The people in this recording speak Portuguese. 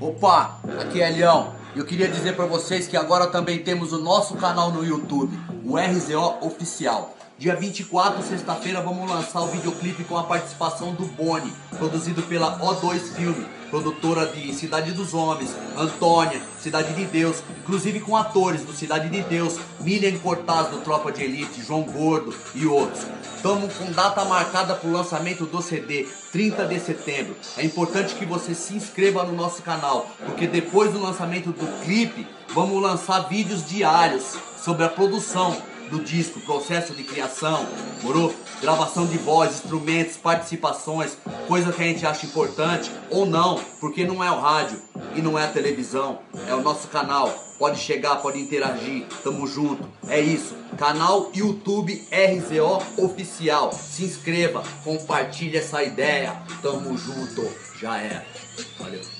Opa, aqui é Leão. Eu queria dizer para vocês que agora também temos o nosso canal no YouTube, o RZO Oficial. Dia 24, sexta-feira, vamos lançar o videoclipe com a participação do Boni, produzido pela O2 Filme, produtora de Cidade dos Homens, Antônia, Cidade de Deus, inclusive com atores do Cidade de Deus, Miriam Cortaz do Tropa de Elite, João Gordo e outros. Estamos com data marcada para o lançamento do CD, 30 de setembro. É importante que você se inscreva no nosso canal, porque depois do lançamento do clipe, vamos lançar vídeos diários sobre a produção do disco, processo de criação, morou? Gravação de voz, instrumentos, participações, coisa que a gente acha importante ou não, porque não é o rádio e não é a televisão, é o nosso canal. Pode chegar, pode interagir, tamo junto. É isso. Canal YouTube RZO Oficial. Se inscreva, compartilhe essa ideia. Tamo junto. Já é. Valeu.